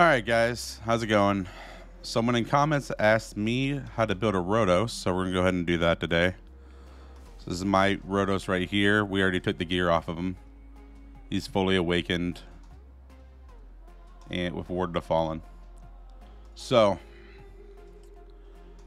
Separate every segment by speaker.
Speaker 1: All right, guys, how's it going? Someone in comments asked me how to build a Rotos, so we're gonna go ahead and do that today. This is my Rotos right here. We already took the gear off of him. He's fully awakened and with Ward of Fallen. So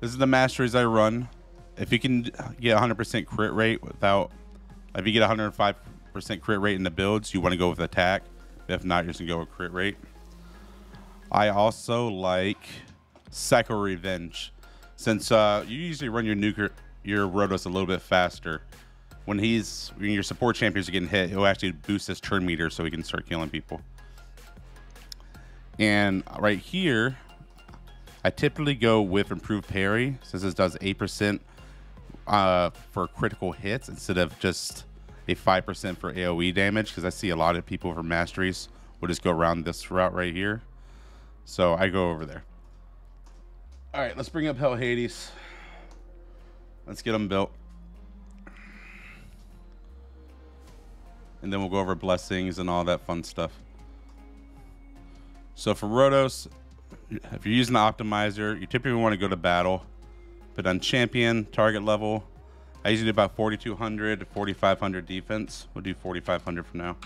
Speaker 1: this is the masteries I run. If you can get 100% crit rate without, if you get 105% crit rate in the builds, you want to go with attack. If not, you're just gonna go with crit rate. I also like Cycle Revenge. Since uh, you usually run your nuker, your Rotos a little bit faster, when he's when your support champions are getting hit, he'll actually boost his turn meter so he can start killing people. And right here, I typically go with improved parry since this does 8% uh, for critical hits instead of just a 5% for AoE damage because I see a lot of people for masteries will just go around this route right here. So I go over there. All right, let's bring up Hell Hades. Let's get them built. And then we'll go over blessings and all that fun stuff. So for Rotos, if you're using the optimizer, you typically want to go to battle. But on champion, target level, I usually do about 4,200 to 4,500 defense. We'll do 4,500 for now.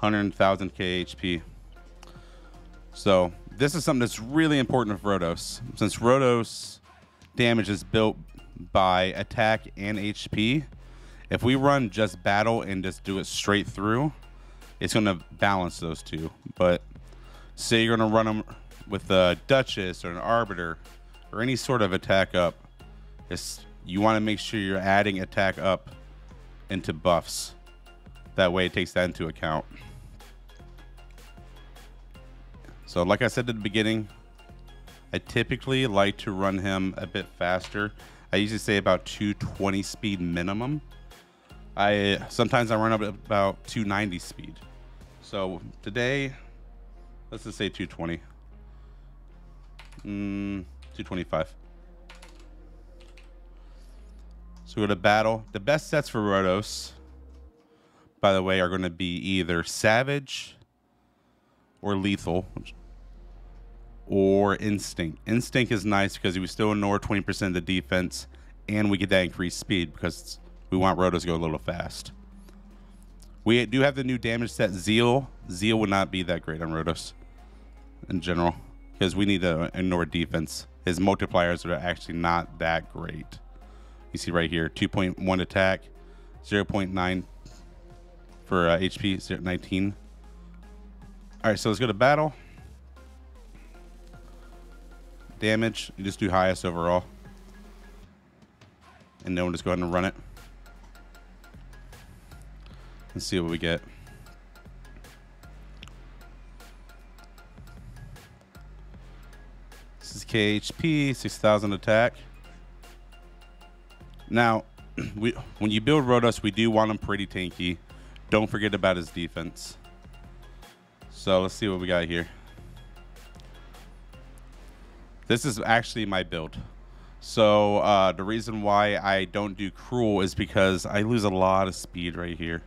Speaker 1: 100,000 k HP. So this is something that's really important for Rotos. Since Rotos damage is built by attack and HP, if we run just battle and just do it straight through, it's going to balance those two. But say you're going to run them with a Duchess or an Arbiter or any sort of attack up, it's, you want to make sure you're adding attack up into buffs. That way it takes that into account. So like I said at the beginning, I typically like to run him a bit faster. I usually say about 220 speed minimum. I sometimes I run up about 290 speed. So today, let's just say 220. Mm, 225. So we go to battle. The best sets for Rotos, by the way, are going to be either Savage or Lethal, or Instinct. Instinct is nice because we still ignore 20% of the defense, and we get that increased speed because we want Rotos to go a little fast. We do have the new damage set Zeal. Zeal would not be that great on Rotos in general because we need to ignore defense. His multipliers are actually not that great. You see right here, 2.1 attack, 0.9 for uh, HP, 19. All right, so let's go to battle. Damage, you just do highest overall. And then we'll just go ahead and run it. Let's see what we get. This is KHP, 6,000 attack. Now, we when you build Rotos, we do want him pretty tanky. Don't forget about his defense. So let's see what we got here. This is actually my build. So uh, the reason why I don't do cruel is because I lose a lot of speed right here.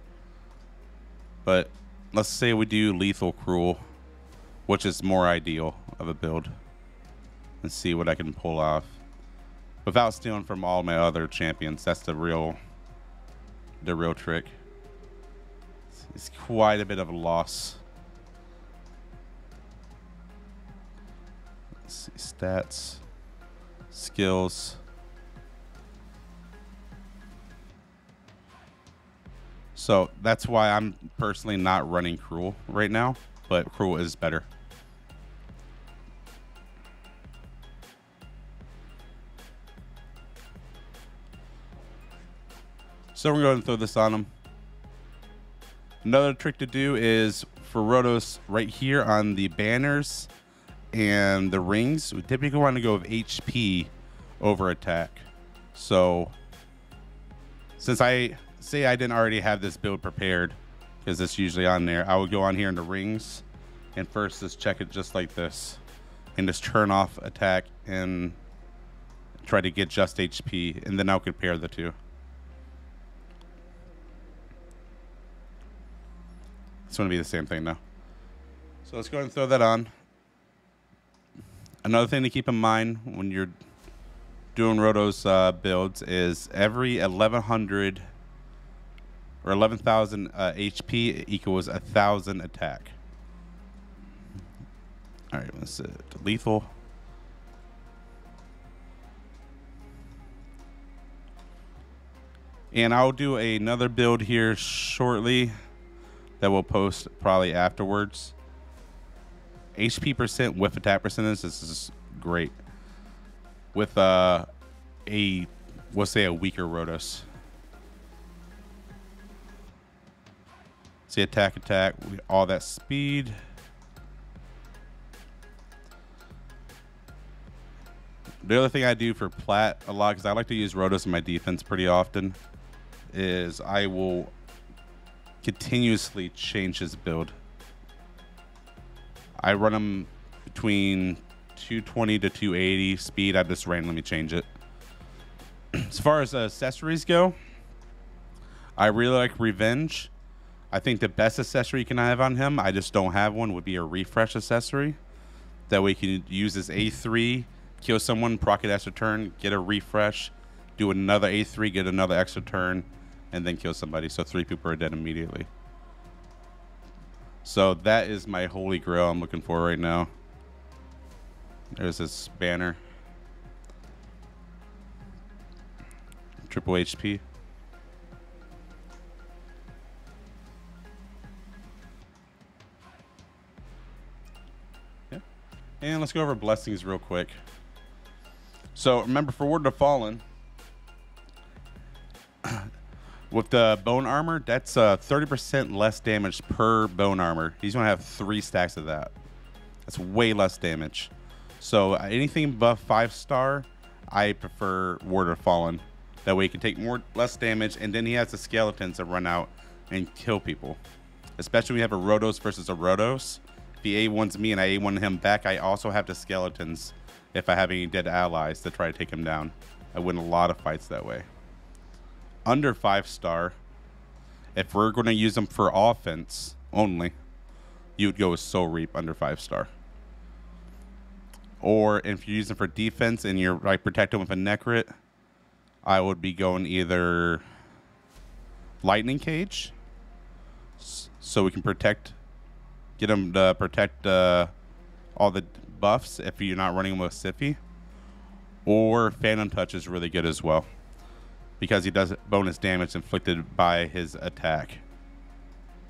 Speaker 1: But let's say we do lethal cruel, which is more ideal of a build. Let's see what I can pull off. Without stealing from all my other champions. That's the real the real trick. It's quite a bit of a loss. See, stats, skills. So that's why I'm personally not running Cruel right now, but Cruel is better. So we're going to throw this on him. Another trick to do is for Rotos right here on the banners and the rings, we typically want to go with HP over attack. So since I say I didn't already have this build prepared, because it's usually on there, I would go on here in the rings and first just check it just like this and just turn off attack and try to get just HP and then I'll compare the two. It's going to be the same thing now. So let's go ahead and throw that on. Another thing to keep in mind when you're doing Rotos uh, builds is every 1100 or 11,000 uh, HP equals a thousand attack. All right, let's uh, lethal. And I'll do another build here shortly that we'll post probably afterwards. HP percent with attack percentage. This is great. With uh, a, we'll say a weaker Rotos. See attack, attack, all that speed. The other thing I do for plat a lot, because I like to use Rotos in my defense pretty often, is I will continuously change his build. I run them between 220 to 280 speed. I just randomly change it. as far as accessories go, I really like Revenge. I think the best accessory you can have on him, I just don't have one, would be a refresh accessory. That way you can use his A3, kill someone, proc it extra turn, get a refresh, do another A3, get another extra turn, and then kill somebody. So three people are dead immediately. So that is my holy grail I'm looking for right now. There's this banner. Triple HP. Yeah. And let's go over blessings real quick. So remember for Ward of Fallen, with the bone armor, that's uh, 30% less damage per bone armor. He's going to have three stacks of that. That's way less damage. So uh, anything above five star, I prefer Ward of Fallen. That way he can take more less damage, and then he has the skeletons that run out and kill people. Especially when you have a Rotos versus a Rotos. If he A1s me and I A1 him back, I also have the skeletons if I have any dead allies to try to take him down. I win a lot of fights that way under five star, if we're going to use them for offense only, you would go with Soul Reap under five star. Or if you're using for defense and you're like protecting with a Nekhret, I would be going either Lightning Cage, so we can protect, get them to protect uh, all the buffs if you're not running with Siphi, or Phantom Touch is really good as well because he does bonus damage inflicted by his attack.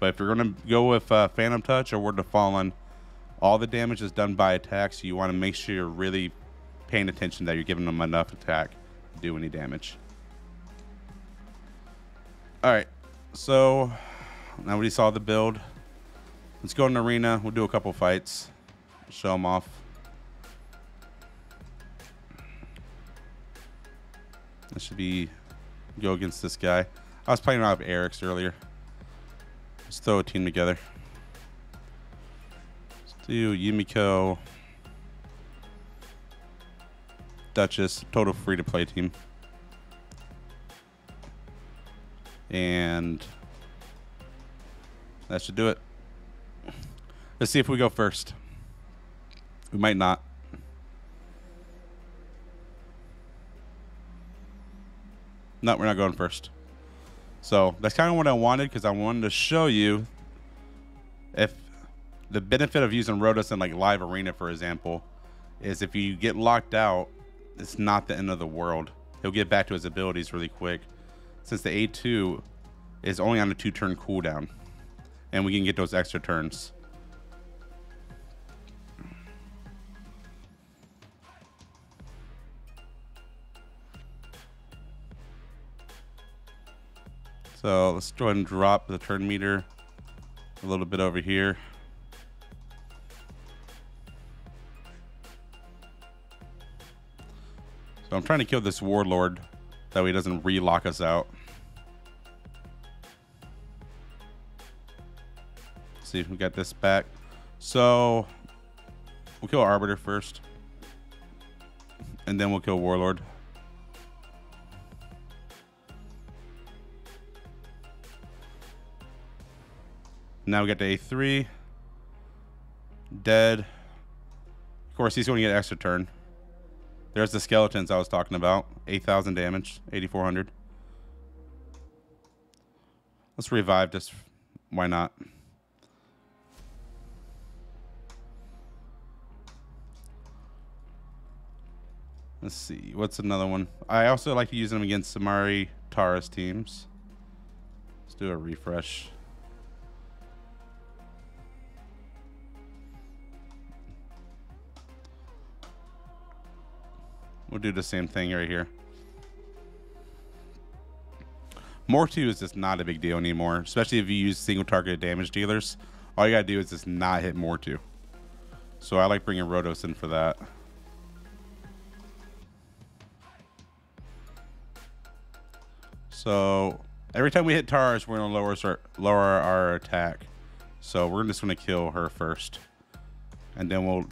Speaker 1: But if you're going to go with uh, Phantom Touch or Ward of Fallen, all the damage is done by attack, so you want to make sure you're really paying attention that you're giving them enough attack to do any damage. Alright, so now we saw the build. Let's go in the arena. We'll do a couple fights. Show them off. This should be go against this guy. I was playing around with Eric's earlier. Let's throw a team together. Let's do Yumeko, Duchess, total free to play team. And that should do it. Let's see if we go first. We might not. No, we're not going first. So that's kind of what I wanted because I wanted to show you if the benefit of using Rotos in like live arena, for example, is if you get locked out, it's not the end of the world. He'll get back to his abilities really quick. Since the A2 is only on a two turn cooldown, and we can get those extra turns. So let's go ahead and drop the turn meter a little bit over here. So I'm trying to kill this warlord that way he doesn't re-lock us out. Let's see if we got this back. So we'll kill Arbiter first. And then we'll kill Warlord. Now we get to A3. Dead. Of course, he's going to get extra turn. There's the skeletons I was talking about. 8,000 damage, 8,400. Let's revive this. Why not? Let's see. What's another one? I also like to use them against Samari Taurus teams. Let's do a refresh. We'll do the same thing right here. More 2 is just not a big deal anymore, especially if you use single target damage dealers. All you gotta do is just not hit more 2. So I like bringing Rotos in for that. So every time we hit Tars, we're gonna lower our, lower our attack. So we're just gonna kill her first, and then we'll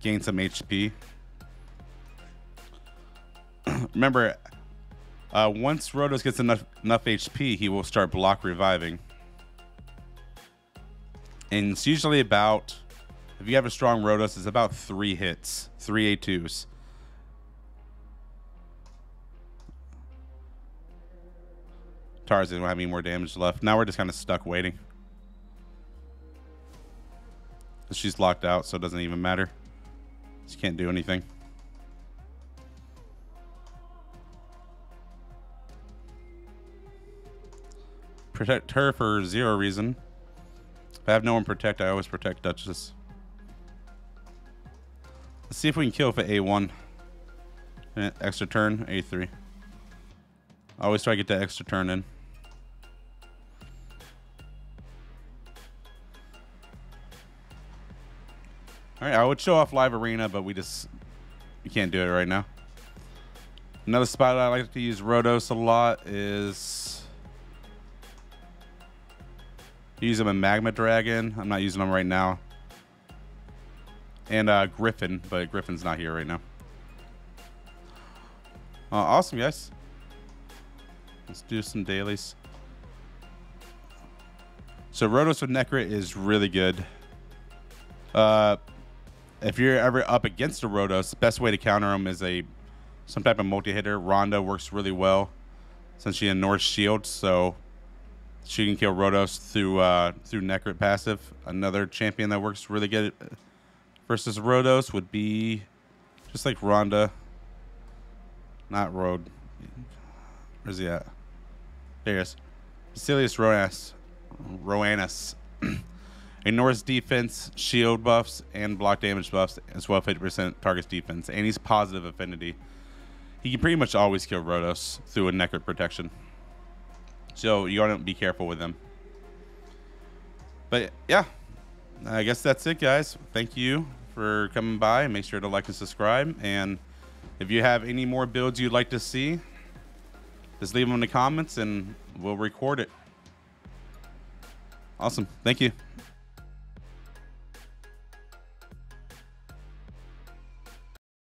Speaker 1: gain some HP. Remember, uh, once Rotos gets enough enough HP, he will start block reviving. And it's usually about, if you have a strong Rotos, it's about three hits, three A2s. Tarzan won't have any more damage left. Now we're just kind of stuck waiting. She's locked out, so it doesn't even matter. She can't do anything. Protect her for zero reason. If I have no one protect, I always protect Duchess. Let's see if we can kill for A1. Eh, extra turn, A3. I always try to get that extra turn in. All right, I would show off live arena, but we just we can't do it right now. Another spot I like to use Rotos a lot is use them in Magma Dragon. I'm not using them right now. And uh, Griffin, but Griffin's not here right now. Uh, awesome, guys. Let's do some dailies. So Rotos with Nekhret is really good. Uh, if you're ever up against a Rotos, best way to counter him is a some type of multi-hitter. Ronda works really well since she ignores shield, so she can kill Rotos through uh, through Nekhret passive. Another champion that works really good versus Rotos would be just like Ronda. Not Road. Where's he at? There he is. Basileus Roanas. Roanas. Ignores defense, shield buffs, and block damage buffs, as well as 50% targets defense. And he's positive affinity. He can pretty much always kill Rotos through a Nekhret protection. So you gotta be careful with them. But yeah, I guess that's it, guys. Thank you for coming by. Make sure to like and subscribe. And if you have any more builds you'd like to see, just leave them in the comments and we'll record it. Awesome. Thank you.